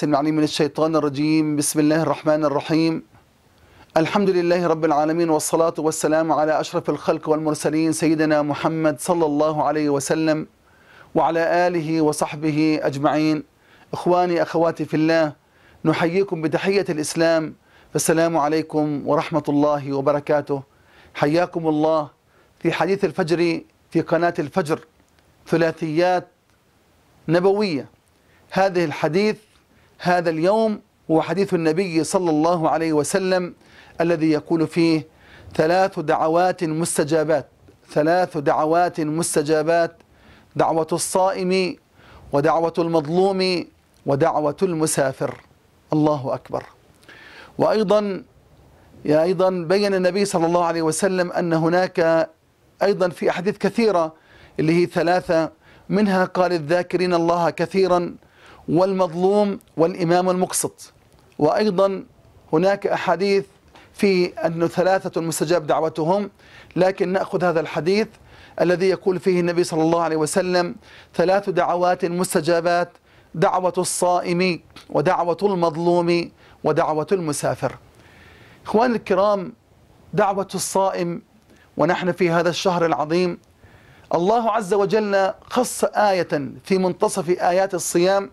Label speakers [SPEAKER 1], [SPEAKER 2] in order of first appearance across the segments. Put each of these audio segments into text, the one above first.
[SPEAKER 1] بالله العليم من الشيطان الرجيم. بسم الله الرحمن الرحيم. الحمد لله رب العالمين والصلاة والسلام على أشرف الخلق والمرسلين سيدنا محمد صلى الله عليه وسلم وعلى آله وصحبه أجمعين. إخواني أخواتي في الله نحييكم بتحية الإسلام. فالسلام عليكم ورحمة الله وبركاته. حياكم الله في حديث الفجر في قناة الفجر ثلاثيات نبوية. هذه الحديث هذا اليوم هو حديث النبي صلى الله عليه وسلم الذي يقول فيه ثلاث دعوات مستجابات ثلاث دعوات مستجابات دعوة الصائم ودعوة المظلوم ودعوة المسافر. الله أكبر. وأيضا يا أيضا بين النبي صلى الله عليه وسلم أن هناك أيضا في أحاديث كثيرة اللي هي ثلاثة منها قال الذاكرين الله كثيرا والمظلوم والإمام المقسط. وأيضا هناك أحاديث في أن ثلاثة مستجاب دعوتهم لكن نأخذ هذا الحديث الذي يقول فيه النبي صلى الله عليه وسلم ثلاث دعوات مستجابات دعوة الصائم ودعوة المظلوم ودعوة المسافر. إخواني الكرام دعوة الصائم ونحن في هذا الشهر العظيم الله عز وجل خص آية في منتصف آيات الصيام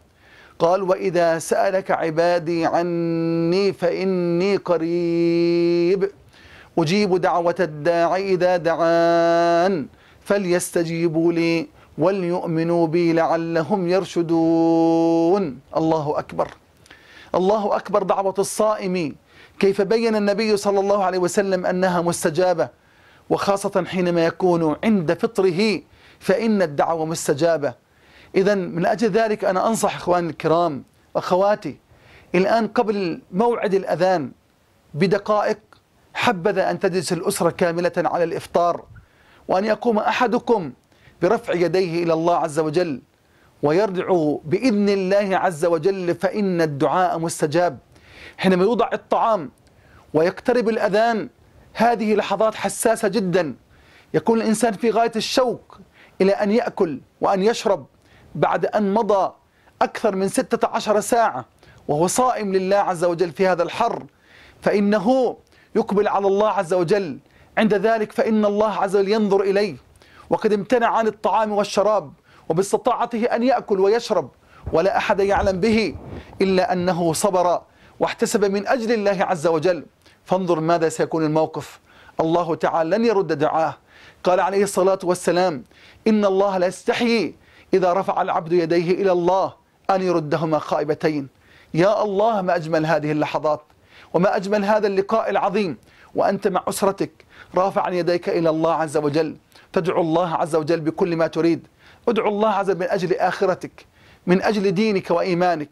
[SPEAKER 1] قال وإذا سألك عبادي عني فإني قريب. أجيب دعوة الداعي إذا دعان فليستجيبوا لي وليؤمنوا بي لعلهم يرشدون. الله أكبر. الله أكبر دعوة الصائم. كيف بين النبي صلى الله عليه وسلم أنها مستجابة وخاصة حينما يكون عند فطره فإن الدعوة مستجابة. إذا من أجل ذلك أنا أنصح إخواني الكرام أخواتي الآن قبل موعد الأذان بدقائق حبذا أن تجلس الأسرة كاملة على الإفطار وأن يقوم أحدكم برفع يديه إلى الله عز وجل ويرجع بإذن الله عز وجل فإن الدعاء مستجاب. حينما يوضع الطعام ويقترب الأذان هذه لحظات حساسة جدا. يكون الإنسان في غاية الشوق إلى أن يأكل وأن يشرب. بعد أن مضى أكثر من ستة عشر ساعة وهو صائم لله عز وجل في هذا الحر فإنه يقبل على الله عز وجل. عند ذلك فإن الله عز وجل ينظر إليه وقد امتنع عن الطعام والشراب وباستطاعته أن يأكل ويشرب ولا أحد يعلم به إلا أنه صبر واحتسب من أجل الله عز وجل. فانظر ماذا سيكون الموقف. الله تعالى لن يرد دعاه. قال عليه الصلاة والسلام إن الله لا يستحيي إذا رفع العبد يديه إلى الله أن يردهما خائبتين. يا الله ما أجمل هذه اللحظات وما أجمل هذا اللقاء العظيم. وأنت مع أسرتك رافعا يديك إلى الله عز وجل. تدعو الله عز وجل بكل ما تريد. ادعو الله عز وجل من أجل آخرتك من أجل دينك وإيمانك.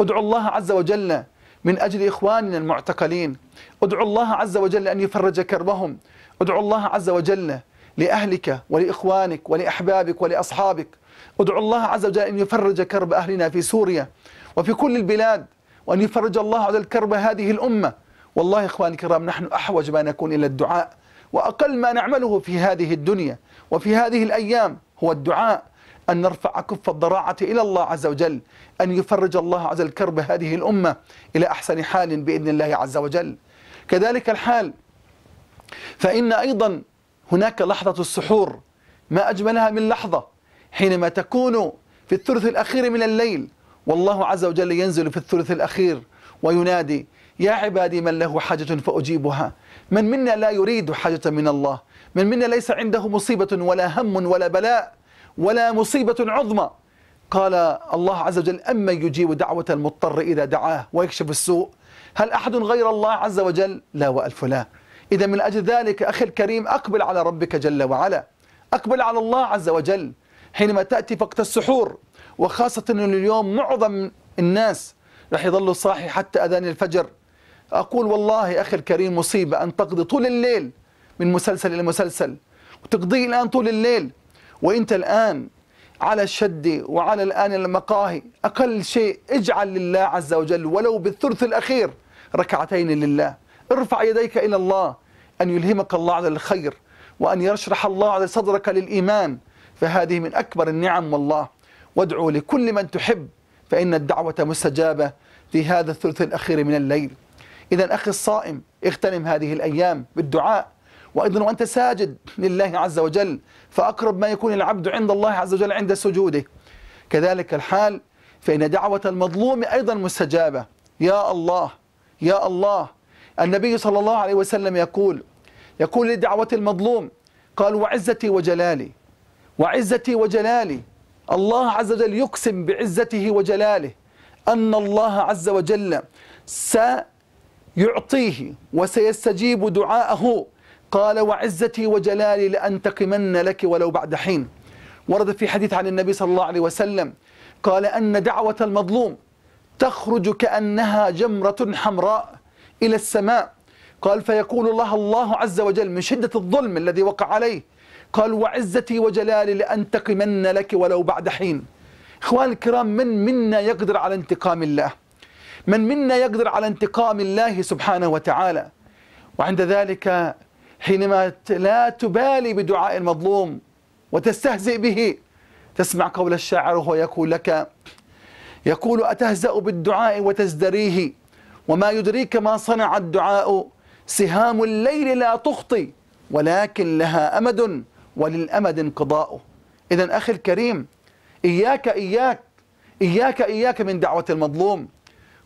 [SPEAKER 1] ادعو الله عز وجل من أجل إخواننا المعتقلين. ادعو الله عز وجل أن يفرج كربهم. ادعو الله عز وجل لأهلك ولإخوانك ولأحبابك ولأصحابك. ادعو الله عز وجل أن يفرج كرب أهلنا في سوريا وفي كل البلاد وأن يفرج الله عز وجل كرب هذه الأمة. والله إخواني الكرام نحن أحوج ما نكون إلى الدعاء وأقل ما نعمله في هذه الدنيا وفي هذه الأيام هو الدعاء. أن نرفع كف الضراعة إلى الله عز وجل أن يفرج الله عز وجل كرب هذه الأمة إلى أحسن حال بإذن الله عز وجل. كذلك الحال فإن أيضا هناك لحظة السحور ما أجملها من لحظة حينما تكون في الثلث الأخير من الليل. والله عز وجل ينزل في الثلث الأخير وينادي يا عبادي من له حاجة فأجيبها؟ من منا لا يريد حاجة من الله؟ من منا ليس عنده مصيبة ولا هم ولا بلاء ولا مصيبة عظمى؟ قال الله عز وجل أما يجيب دعوة المضطر إذا دعاه ويكشف السوء؟ هل أحد غير الله عز وجل؟ لا وألف لا. إذا من أجل ذلك أخي الكريم أقبل على ربك جل وعلا. أقبل على الله عز وجل. حينما تأتي وقت السحور وخاصة أن اليوم معظم الناس رح يظلوا صاحي حتى أذان الفجر. أقول والله أخي الكريم مصيبة. أن تقضي طول الليل من مسلسل إلى مسلسل وتقضيه الآن طول الليل. وإنت الآن على الشد وعلى الآن المقاهي أقل شيء اجعل لله عز وجل ولو بالثلث الأخير ركعتين لله. ارفع يديك إلى الله أن يلهمك الله على الخير وأن يشرح الله على صدرك للإيمان فهذه من أكبر النعم والله. وادعو لكل من تحب فإن الدعوة مستجابة في هذا الثلث الأخير من الليل. إذا أخي الصائم اغتنم هذه الأيام بالدعاء. وأيضا وأنت ساجد لله عز وجل فأقرب ما يكون العبد عند الله عز وجل عند سجوده. كذلك الحال فإن دعوة المظلوم أيضا مستجابة. يا الله يا الله النبي صلى الله عليه وسلم يقول يقول لدعوة المظلوم قال وعزتي وجلالي وعزتي وجلالي الله عز وجل يقسم بعزته وجلاله أن الله عز وجل سيعطيه وسيستجيب دعاءه قال وعزتي وجلالي لأنتقمن لك ولو بعد حين ورد في حديث عن النبي صلى الله عليه وسلم قال أن دعوة المظلوم تخرج كأنها جمرة حمراء إلى السماء. قال فيقول الله الله عز وجل من شدة الظلم الذي وقع عليه قال وعزتي وجلالي لأنتقمن لك ولو بعد حين. إخوان الكرام من منا يقدر على انتقام الله؟ من منا يقدر على انتقام الله سبحانه وتعالى؟ وعند ذلك حينما لا تبالي بدعاء المظلوم وتستهزئ به تسمع قول الشاعر وهو يقول لك يقول أتهزأ بالدعاء وتزدريه؟ وما يدريك ما صنع الدعاء. سهام الليل لا تخطي ولكن لها أمد وللأمد انقضاء. إذا أخي الكريم إياك إياك إياك إياك من دعوة المظلوم.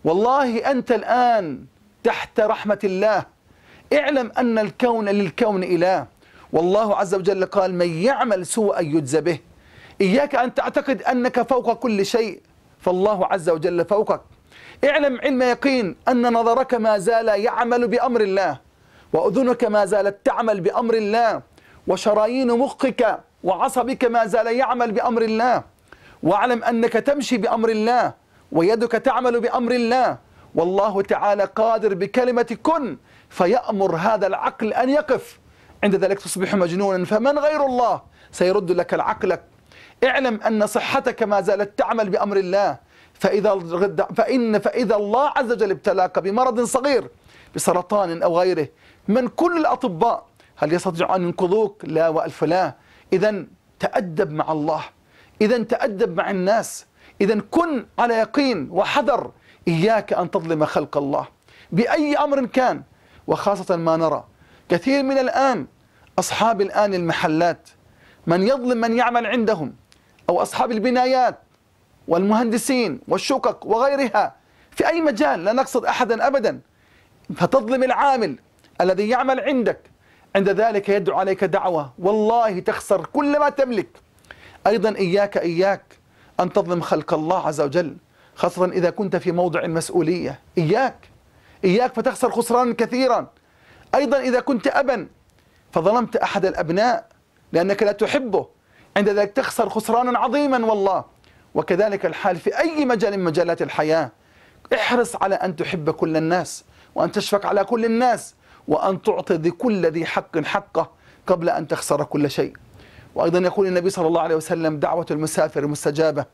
[SPEAKER 1] والله أنت الآن تحت رحمة الله. اعلم أن الكون للكون إله. والله عز وجل قال من يعمل سوءا يجزى به. إياك أن تعتقد أنك فوق كل شيء فالله عز وجل فوقك. اعلم علم يقين أن نظرك ما زال يعمل بأمر الله وأذنك ما زالت تعمل بأمر الله وشرايين مخك وعصبك ما زال يعمل بأمر الله. واعلم أنك تمشي بأمر الله ويدك تعمل بأمر الله. والله تعالى قادر بكلمة كن فيأمر هذا العقل أن يقف. عند ذلك تصبح مجنونا فمن غير الله؟ سيرد لك العقلك اعلم أن صحتك ما زالت تعمل بأمر الله. فإذا فإن فإذا الله عز وجل ابتلاك بمرض صغير بسرطان أو غيره من كل الأطباء هل يستطيع أن ينقذوك؟ لا وألف لا. إذا تأدب مع الله. إذا تأدب مع الناس. إذا كن على يقين وحذر. إياك أن تظلم خلق الله. بأي أمر كان. وخاصة ما نرى. كثير من الآن أصحاب الآن المحلات من يظلم من يعمل عندهم أو أصحاب البنايات والمهندسين والشقق وغيرها. في أي مجال لا نقصد أحدا أبدا. فتظلم العامل الذي يعمل عندك. عند ذلك يدعو عليك دعوة. والله تخسر كل ما تملك. أيضا إياك إياك أن تظلم خلق الله عز وجل. خاصة إذا كنت في موضع المسؤولية إياك. إياك فتخسر خسرانا كثيرا. أيضا إذا كنت أبا فظلمت أحد الأبناء لأنك لا تحبه. عند ذلك تخسر خسرانا عظيما والله. وكذلك الحال في أي مجال من مجالات الحياة. احرص على أن تحب كل الناس وأن تشفق على كل الناس وأن تعطي لكل ذي حق حقه قبل أن تخسر كل شيء. وأيضا يقول النبي صلى الله عليه وسلم دعوة المسافر مستجابة.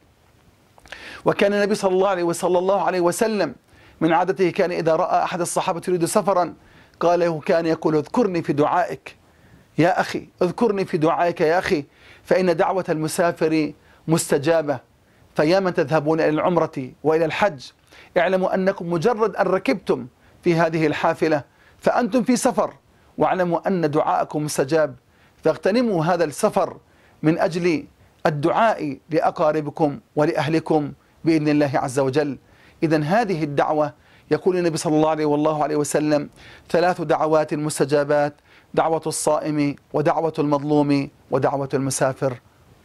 [SPEAKER 1] وكان النبي صلى الله عليه وصلى الله عليه وسلم من عادته كان إذا رأى أحد الصحابة يريد سفرا قال له كان يقول اذكرني في دعائك يا أخي اذكرني في دعائك يا أخي فإن دعوة المسافر مستجابة. فيا من تذهبون إلى العمرة وإلى الحج. اعلموا أنكم مجرد أن ركبتم في هذه الحافلة فأنتم في سفر. واعلموا أن دعاءكم مستجاب. فاغتنموا هذا السفر من أجل الدعاء لأقاربكم ولأهلكم بإذن الله عز وجل. إذا هذه الدعوة يقول النبي صلى الله عليه والله عليه وسلم ثلاث دعوات مستجابات دعوة الصائم ودعوة المظلوم ودعوة المسافر.